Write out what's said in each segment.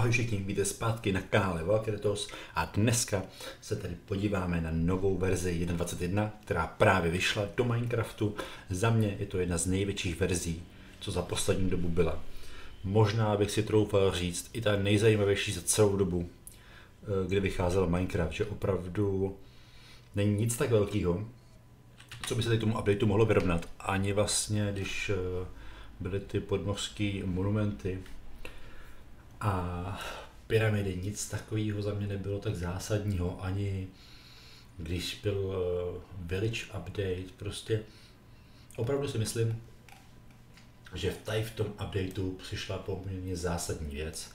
Ahoj všichni, víte zpátky na kanále Valkyretos a dneska se tady podíváme na novou verzi 1.21, která právě vyšla do Minecraftu. Za mě je to jedna z největších verzí, co za poslední dobu byla. Možná bych si troufal říct i ta nejzajímavější za celou dobu, eh, kdy vycházel Minecraft, že opravdu není nic tak velkého, co by se tady tomu updateu mohlo vyrovnat. Ani vlastně, když eh, byly ty podmořské monumenty, a pyramidy, nic takového za mě nebylo tak zásadního, ani když byl uh, Village Update, prostě opravdu si myslím, že v tady v tom updateu přišla poměrně zásadní věc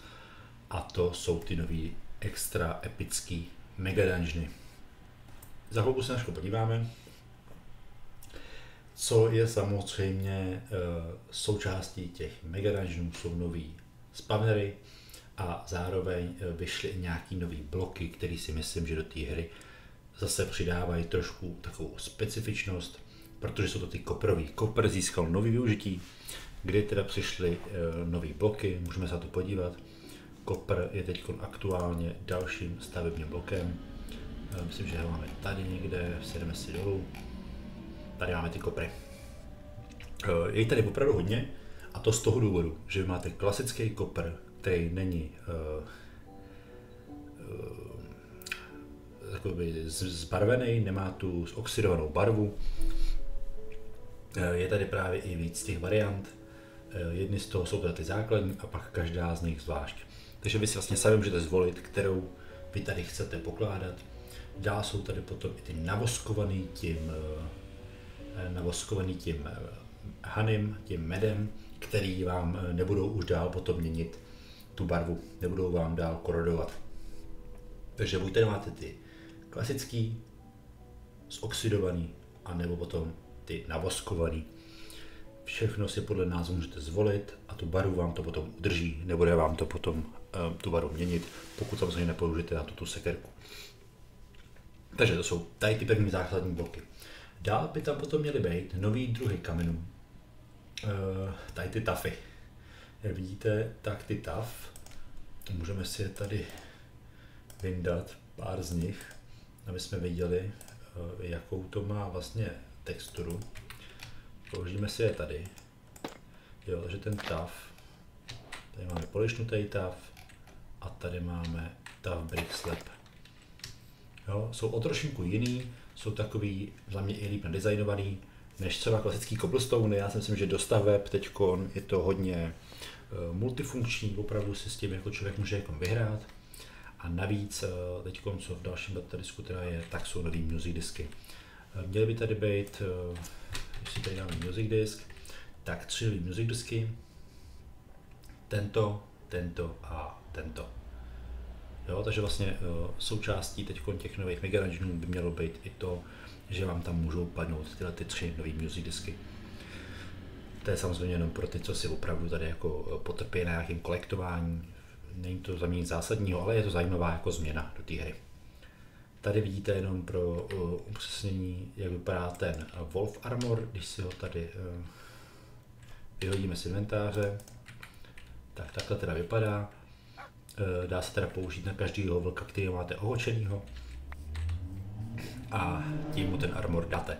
a to jsou ty nový extra epický mega dungeony. Za chvilku se na podíváme, co je samozřejmě uh, součástí těch mega dungeonů, jsou nový spawnery, a zároveň eh, vyšly i nějaký nový bloky, které si myslím, že do té hry zase přidávají trošku takovou specifičnost, protože jsou to ty koprový. Kopr získal nový využití, kdy teda přišly uh, nový bloky, můžeme se na to podívat. Kopr je teď aktuálně dalším stavebním blokem. Uh, myslím, že ho máme tady někde, sedeme si dolů. Tady máme ty kopry. Je tady opravdu hodně a to z toho důvodu, že vy máte klasický kopr, který není uh, uh, zbarvený, nemá tu oxidovanou barvu. Uh, je tady právě i víc těch variant. Jedny z toho jsou teda ty základní a pak každá z nich zvlášť. Takže vy si vlastně sami můžete zvolit, kterou vy tady chcete pokládat. Dál jsou tady potom i ty navoskovaný tím, navoskovaný tím hanem, tím medem, který vám nebudou už dál potom měnit tu barvu, nebudou vám dál korodovat. Takže buď tady máte ty klasický, zoxidovaný, anebo potom ty navoskovaný. Všechno si podle nás můžete zvolit a tu barvu vám to potom udrží, nebude vám to potom um, tu barvu měnit, pokud samozřejmě nepoužijete na tuto sekerku. Takže to jsou tady ty první základní bloky. Dál by tam potom měly být nový druhy kamenů. Uh, tady ty tafy. Jak vidíte, tak ty TAF, můžeme si je tady vyndat, pár z nich, aby jsme viděli, eh, jakou to má vlastně texturu. Položíme si je tady. Jo, takže ten TAF, tady máme polišnutý TAF a tady máme TAF Brick Slab. Jo, jsou o trošinku jiný, jsou takový za mě i líp nadizajnovaný, než třeba klasický cobblestone. Já si myslím, že do staveb teď je to hodně Eh, multifunkční, opravdu si s tím jako člověk může jako vyhrát. A navíc eh, teď, co v dalším datadisku teda je, tak jsou nový music disky. Eh, měly by tady být, si tady dáme music disk, tak tři nový music disky, tento, tento a tento. Jo, takže vlastně součástí teď těch nových Mega by mělo být i to, že vám tam můžou padnout tyhle ty tři nové music disky. To je samozřejmě jenom pro ty, co si opravdu tady jako eh, potrpí na nějakým kolektování. Není to za mě zásadního, ale je to zajímavá jako změna do té hry. Tady vidíte jenom pro uh, upřesnění, jak vypadá ten Wolf Armor, když si ho tady vyhodíme z inventáře. Tak takhle teda vypadá. Uh, dá se teda použít na každého vlka, který máte ohočenýho. A tím mu ten armor dáte.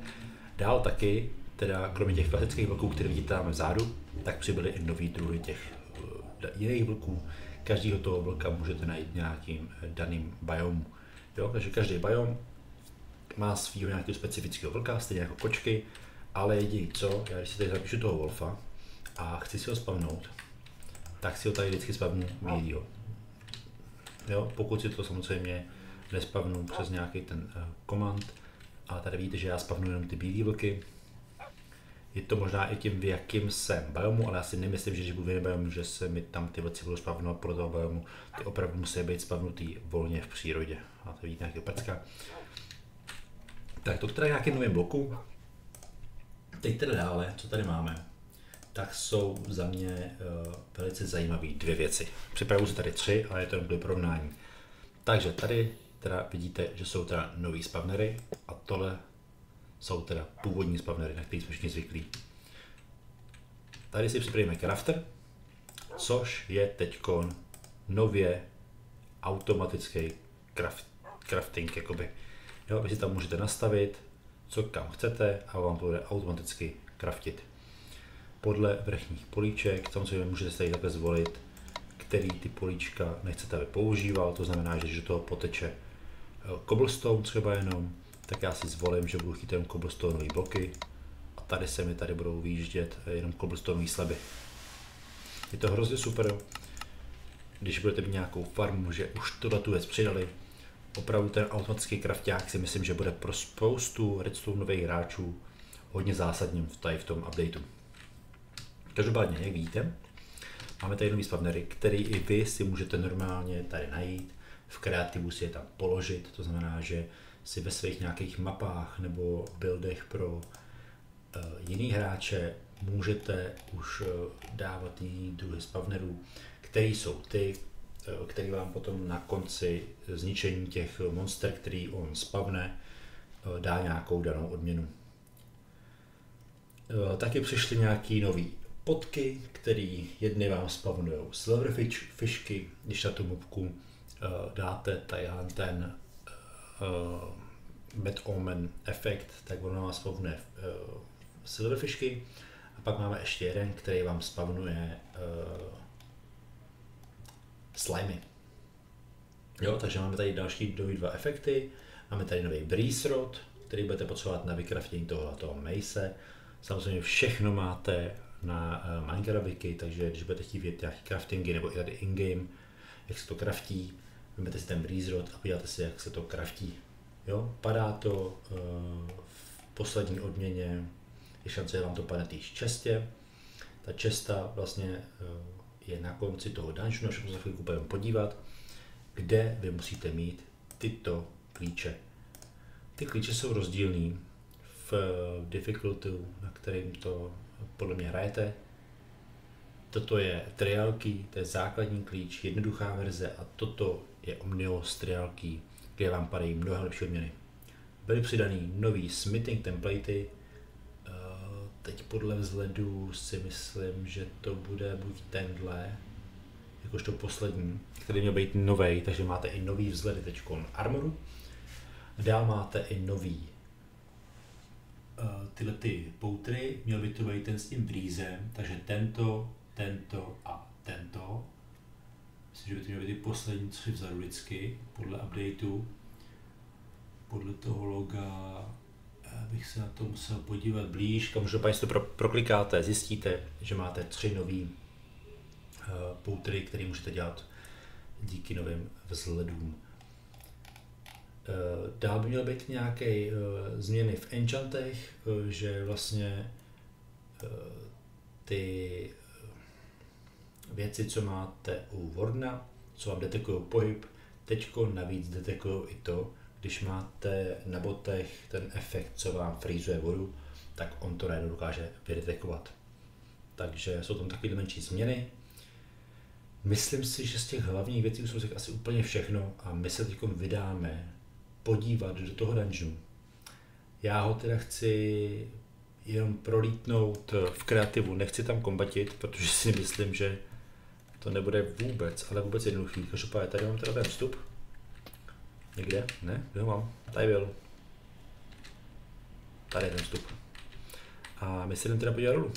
Dál taky teda kromě těch klasických vlků, které vidíte tam vzadu, tak přibyly i nový druhy těch uh, jiných vlků. Každýho toho vlka můžete najít nějakým eh, daným biomu. Jo, takže každý biom má svýho nějakého specifického vlka, stejně jako kočky, ale jediný co, já když si tady zapíšu toho wolfa a chci si ho spavnout, tak si ho tady vždycky spavnu bílýho. Jo, pokud si to samozřejmě nespavnu přes nějaký ten uh, komand, a tady vidíte, že já spavnu jenom ty bílé vlky, je to možná i tím, v jakým jsem biomu, ale já si nemyslím, že když budu v biomu, že se mi tam ty věci budou spavnout pro toho biomu. Ty opravdu musí být spavnutý volně v přírodě. A to vidíte nějaký pecka. Tak to teda nějaký nový bloku. Teď teda dále, co tady máme, tak jsou za mě uh, velice zajímavé dvě věci. Připravuju se tady tři, ale je to jen porovnání. Takže tady teda vidíte, že jsou teda nový spavnery a tohle jsou teda původní spavnery, na který jsme všichni zvyklí. Tady si připravíme crafter, což je teď nově automatický craft, crafting, jakoby. Jo, vy si tam můžete nastavit, co kam chcete a vám to bude automaticky craftit. Podle vrchních políček, samozřejmě můžete si tady takhle zvolit, který ty políčka nechcete, aby používal, to znamená, že když do toho poteče eh, cobblestone třeba jenom, tak já si zvolím, že budu chtít jenom cobblestoneové bloky a tady se mi tady budou výjíždět eh, jenom cobblestoneové sleby. Je to hrozně super, když budete mít nějakou farmu, že už tohle tu věc přidali, opravdu ten automatický krafták si myslím, že bude pro spoustu redstone nových hráčů hodně zásadním tady v tom updateu. Každopádně, jak vidíte, máme tady nový spawnery, který i vy si můžete normálně tady najít. V kreativu si je tam položit, to znamená, že si ve svých nějakých mapách nebo buildech pro uh, jiný hráče můžete už uh, dávat jiný druhy spawnerů, který jsou ty, který vám potom na konci zničení těch monster, který on spavne, dá nějakou danou odměnu. Taky přišly nějaký nový potky, který jedny vám spavnují silverfishky, když na tu mobku uh, dáte tady ten uh, Bad Omen efekt, tak ono vám spavnuje uh, silverfishky. A pak máme ještě jeden, který vám spavnuje uh, slimy. Jo, takže máme tady další dva efekty. Máme tady nový Breeze Rod, který budete potřebovat na vykraftění tohoto mace. Samozřejmě všechno máte na uh, Minecraft takže když budete chtít vědět nějaký craftingy nebo i tady in-game, jak se to kraftí, vezmete si ten Breeze Rod a podíváte si, jak se to kraftí. Jo? Padá to uh, v poslední odměně, je šance, že vám to padne týž čestě. Ta česta vlastně uh, je na konci toho dungeonu, až se chvíli budeme podívat, kde vy musíte mít tyto klíče. Ty klíče jsou rozdílný v difficulty, na kterým to podle mě hrajete. Toto je trial key, to je základní klíč, jednoduchá verze a toto je Omnios trial key, kde vám padají mnohem lepší odměny. Byly přidaný nový smithing templatey, eh, teď podle vzhledu si myslím, že to bude buď tenhle, jakožto poslední, který měl být nový, takže máte i nový vzhledy teď armoru. Dál máte i nový tyhle ty poutry, měl by to být ten s tím brýzem, takže tento, tento a tento. Myslím, že by to měly být ty poslední tři vzadu vždycky, podle updateu. Podle toho loga eh, bych se na to musel podívat blíž, každopádně si to pro, proklikáte, zjistíte, že máte tři nový uh, poutry, které můžete dělat díky novým vzhledům. Eh, dál by měl být nějaké eh, změny v enchantech, eh, že vlastně ty věci, co máte u Warna, co vám detekují pohyb, teďko navíc detekují i to, když máte na botech ten efekt, co vám frýzuje vodu, tak on to najednou dokáže vydetekovat. Takže jsou tam takové menší změny. Myslím si, že z těch hlavních věcí už jsou asi úplně všechno a my se teď vydáme podívat do toho dungeonu. Já ho teda chci jenom prolítnout v kreativu, nechci tam kombatit, protože si myslím, že to nebude vůbec, ale vůbec jednoduchý. Každopádně tady mám teda ten vstup. Někde? Ne? Kde ho mám? Tady byl. Tady je ten vstup. A my si jdeme teda podívat dolů.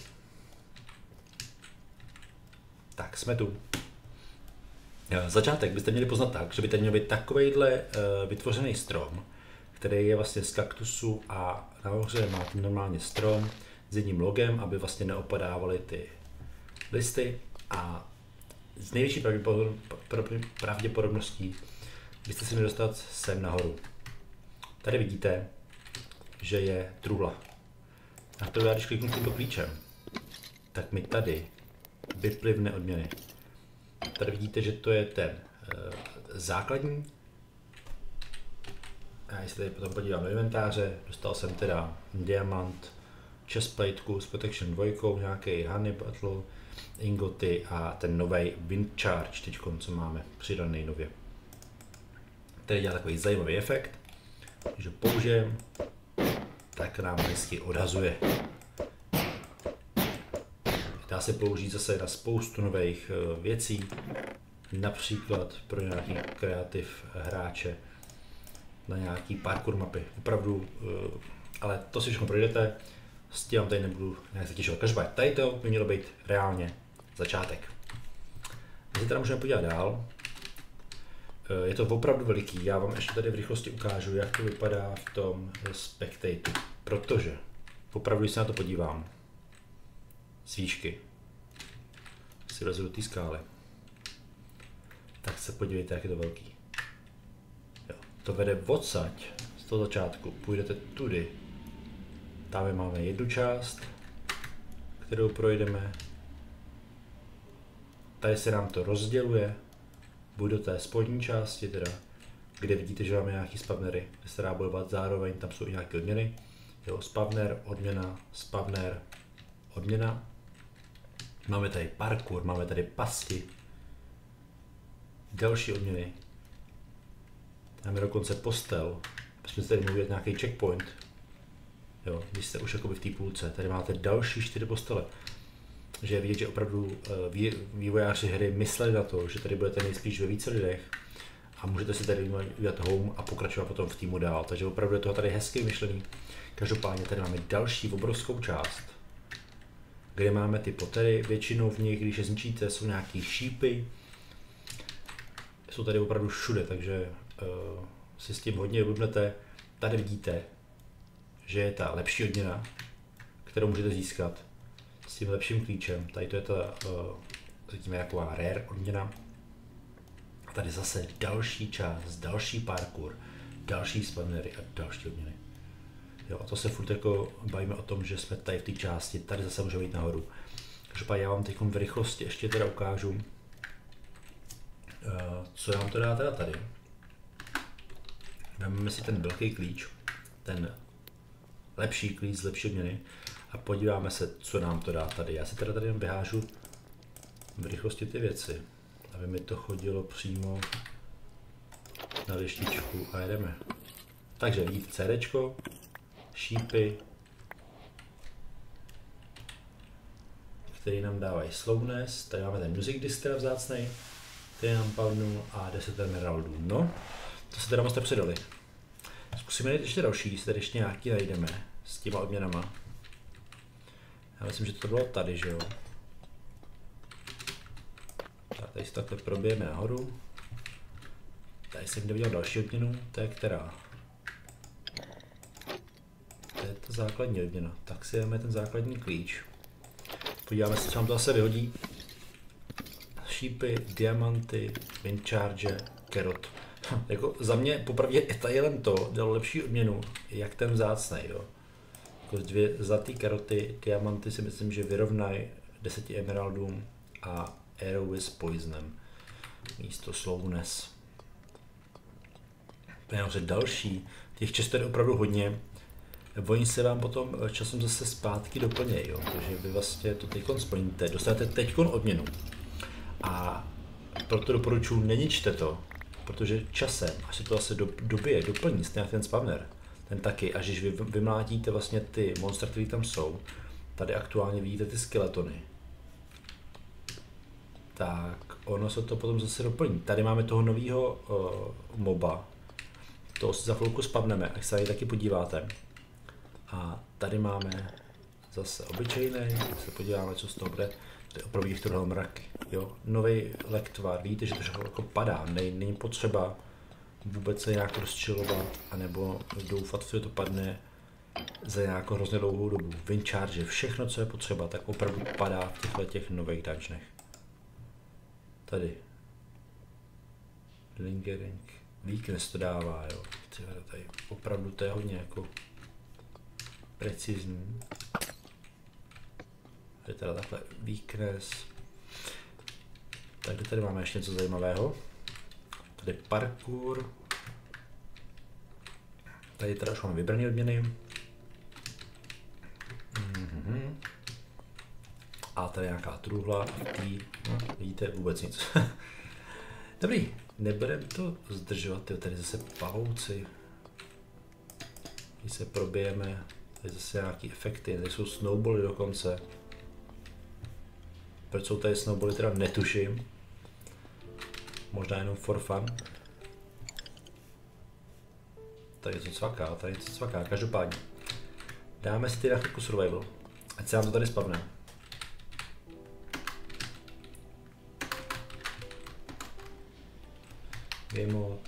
Tak, jsme tu. Začátek byste měli poznat tak, že by tady měl být takovýhle uh, vytvořený strom, který je vlastně z kaktusu a nahoře máte normálně strom s jedním logem, aby vlastně neopadávaly ty listy a s největší pravděpodobností byste si měli dostat sem nahoru. Tady vidíte, že je truhla. A to já když kliknu tímto klíčem, tak mi tady vyplivne odměny. Tady vidíte, že to je ten uh, základní. A jestli tady potom podívám do inventáře, dostal jsem teda diamant, chestplateku s protection 2, nějaký honey battle, ingoty a ten nový wind charge, teď, co máme přidaný nově. Tady dělá takový zajímavý efekt, že použijem, tak nám hezky odhazuje. Dá se použít zase na spoustu nových eh, věcí. například pro nějaký kreativ hráče na nějaký parkour mapy. Opravdu, eh, ale to si všechno projdete, s tím tady nebudu nějak zatěžovat. Každopádně, tady to by mělo být reálně začátek. My se teda můžeme podívat dál. Eh, je to opravdu veliký, já vám ještě tady v rychlosti ukážu, jak to vypadá v tom Spectate, protože opravdu, když se na to podívám, z výšky, si do té skály, tak se podívejte, jak je to velký. Jo, to vede odsaď, z toho začátku, půjdete tudy, tam máme jednu část, kterou projdeme, tady se nám to rozděluje, buď do té spodní části, teda, kde vidíte, že máme nějaký spavnery, kde se dá bojovat zároveň, tam jsou i nějaké odměny. Jo, spavner, odměna, spavner, odměna. Máme tady parkour, máme tady pasti, další odměny. Máme dokonce postel, jsme tady mluvit nějaký checkpoint. Jo, když jste už jakoby v té půlce, tady máte další čtyři postele že je vidět, že opravdu eh, vývojáři hry mysleli na to, že tady budete nejspíš ve více lidech a můžete si tady udělat home a pokračovat potom v týmu dál. Takže opravdu je to tady hezky myšlený. Každopádně tady máme další obrovskou část, kde máme ty potery. Většinou v nich, když je zničíte, jsou nějaký šípy. Jsou tady opravdu všude, takže uh, si s tím hodně vybudnete. Tady vidíte, že je ta lepší odměna, kterou můžete získat s tím lepším klíčem. Tady to je ta, uh, řekněme, jako rare odměna. A tady zase další část, další parkour, další spawnery a další odměny. Jo, a to se furt jako bavíme o tom, že jsme tady v té části, tady zase můžeme jít nahoru. Každopádně já vám teď v rychlosti ještě teda ukážu, uh, co nám to dá teda tady. Vezmeme si ten velký klíč, ten lepší klíč z lepší odměny a podíváme se, co nám to dá tady. Já si teda tady jen vyhážu v rychlosti ty věci, aby mi to chodilo přímo na lištičku a jedeme. Takže vidíte CD, šípy, který nám dávají slowness, tady máme ten music disc teda vzácnej, který nám padnul a 10 emeraldů. No, to se teda moc nepředali. Zkusíme jít ještě další, jestli tady ještě nějaký najdeme s těma odměnama. Já myslím, že to bylo tady, že jo? Tak tady si takhle probijeme nahoru. Tady jsem neviděl další odměnu, to je která? To je ta základní odměna. Tak si jdeme ten základní klíč. Podíváme se, co nám to zase vyhodí. Šípy, diamanty, windcharge, kerot. jako za mě popravdě i to dalo lepší odměnu, jak ten vzácnej, jo jako dvě zlatý karoty, diamanty si myslím, že vyrovnají 10 emeraldům a Arrow with Poisonem místo Slowness. Jenomže další, těch čestů je opravdu hodně, Oni se vám potom časem zase zpátky doplnějí, jo? takže vy vlastně to teď splníte, dostanete teď odměnu. A proto doporučuji, neničte to, protože časem, až se to zase do, dobije, doplní stejně ten spawner, ten taky. A když vy vymlátíte vlastně ty monstra, které tam jsou, tady aktuálně vidíte ty skeletony, tak ono se to potom zase doplní. Tady máme toho nového uh, moba, toho si za chvilku spadneme, až se tady taky podíváte. A tady máme zase obyčejný, se podíváme, co z toho bude. To je opravdu jich mraky. Jo? Nový lektvar, vidíte, že to všechno jako padá, není potřeba vůbec se nějak rozčilovat, anebo doufat, že to padne za nějakou hrozně dlouhou dobu. Windcharge, všechno, co je potřeba, tak opravdu padá v těchto těch nových dungeonech. Tady. Lingering. Weakness to dává, jo. Tyhle, tady opravdu to je hodně jako precizní. Je teda takhle weakness. Takže tady máme ještě něco zajímavého. Tady parkour. Tady teda už máme vybrané odměny. Mm-hmm. A tady nějaká truhla no, vidíte vůbec nic. Dobrý, nebudeme to zdržovat, tady zase pavouci. Když se probijeme, tady zase nějaký efekty, tady jsou snowbally dokonce. Proč jsou tady snowbally, teda netuším. možná jenom for fun. Tady něco cvaká, tady něco cvaká, každopádně. Dáme si ty na chvilku survival. Ať se nám to tady spavne. Game mode.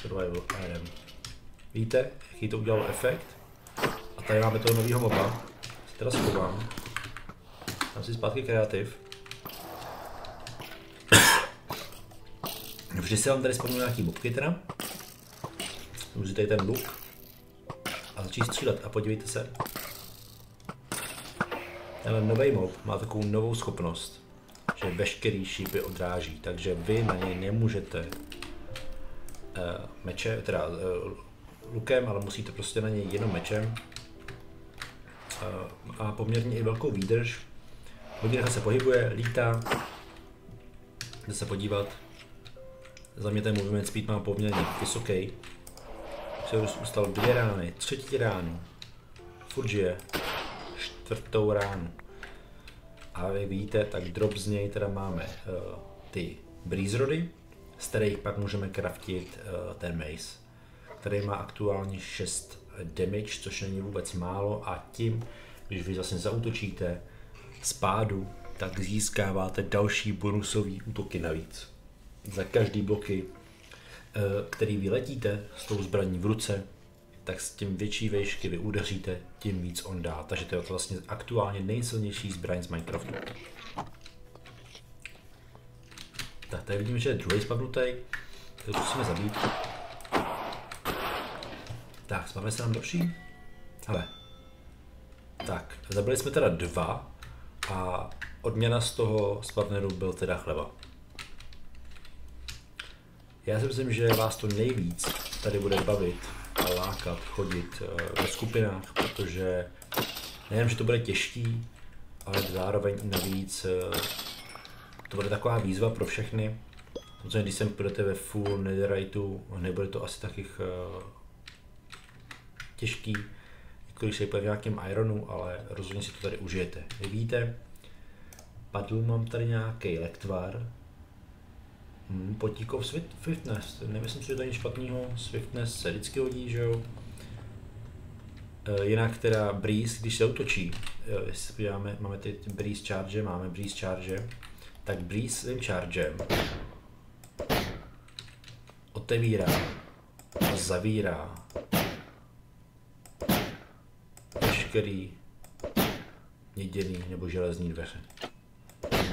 Survival IM. Víte, jaký to udělalo efekt? A tady máme toho nového moba. Teda schovám. Tam si zpátky kreativ. Vždy si vám tady vzpomínám nějaký mobky teda. Tady ten luk a začít střílet a podívejte se. Tenhle nový mob má takovou novou schopnost, že veškerý šípy odráží, takže vy na něj nemůžete uh, meče, teda uh, lukem, ale musíte prostě na něj jenom mečem. Uh, a poměrně i velkou výdrž. Hodně se pohybuje, lítá. Jde se podívat. Za mě ten movement speed má poměrně vysoký. Severus ustal dvě rány, třetí ránu. Furt žije. Čtvrtou ránu. A vy víte, tak drop z něj teda máme uh, ty breeze rody, z kterých pak můžeme craftit uh, ten mace, který má aktuálně 6 damage, což není vůbec málo a tím, když vy zase zautočíte z pádu, tak získáváte další bonusové útoky navíc. Za každý bloky Eh, který vyletíte s tou zbraní v ruce, tak s tím větší vejšky vy udeříte, tím víc on dá. Takže to je vlastně aktuálně nejsilnější zbraň z Minecraftu. Tak tady vidíme, že je druhý spadnutý. To musíme zabít. Tak, spadne se nám další. Hele. Tak, zabili jsme teda dva a odměna z toho spadneru byl teda chleba. Já si myslím, že vás to nejvíc tady bude bavit a lákat chodit eh, ve skupinách, protože nejen, že to bude těžký, ale zároveň navíc eh, to bude taková výzva pro všechny. Protože když sem půjdete ve full netheriteu, nebude to asi taky uh, těžký, jako když se v nějakém ironu, ale rozhodně si to tady užijete. Vy víte, padl mám tady nějaký lektvar, Hmm, potíkov Swiftness, nemyslím si, že to je špatného, Swiftness se vždycky hodí, že jo. E, jinak teda Breeze, když se utočí, e, jestli podíváme, máme ty Breeze charge, máme Breeze charge, tak Breeze tím chargem otevírá a zavírá veškerý měděný nebo železný dveře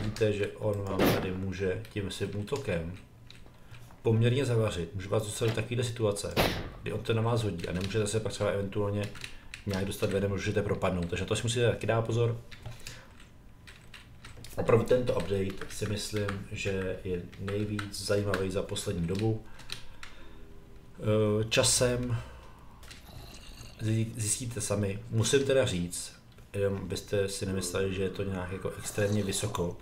vidíte, že on vám tady může tím svým útokem poměrně zavařit. Může vás dostat do takovéhle situace, kdy on to na vás hodí a nemůžete se pak třeba eventuálně nějak dostat vedem, můžete propadnout. Takže to si musíte taky dát pozor. Opravdu tento update si myslím, že je nejvíc zajímavý za poslední dobu. Eh, časem zjistíte sami, musím teda říct, jenom byste si nemysleli, že je to nějak jako extrémně vysoko,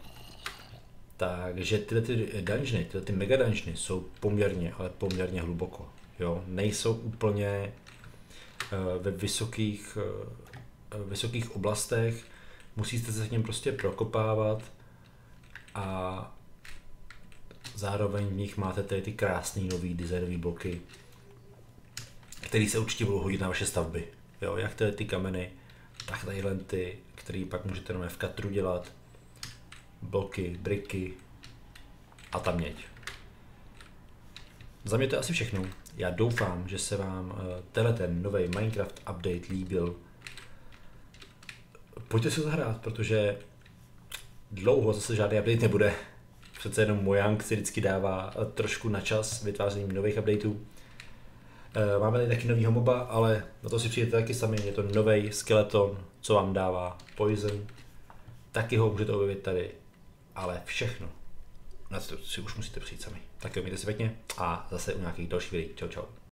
takže tyhle ty dungeony, tyhle ty mega dungeony jsou poměrně, ale poměrně hluboko. Jo? Nejsou úplně uh, ve vysokých, uh, vysokých oblastech, musíte se s ním prostě prokopávat a zároveň v nich máte tady ty krásné nový designové bloky, které se určitě budou hodit na vaše stavby. Jo? Jak tyhle ty kameny, tak tadyhle ty, který pak můžete jenom v katru dělat, bloky, briky a tam měď. Za mě to je asi všechno. Já doufám, že se vám eh, tenhle ten nový Minecraft update líbil. Pojďte si zahrát, protože dlouho zase žádný update nebude. Přece jenom Mojang si vždycky dává eh, trošku na čas vytvářením nových updateů. Eh, máme tady taky novýho moba, ale na to si přijete taky sami. Je to nový skeleton, co vám dává poison. Taky ho můžete objevit tady ale všechno na to si už musíte přijít sami. Tak jo, mějte se pěkně a zase u nějakých dalších videí. Čau, čau.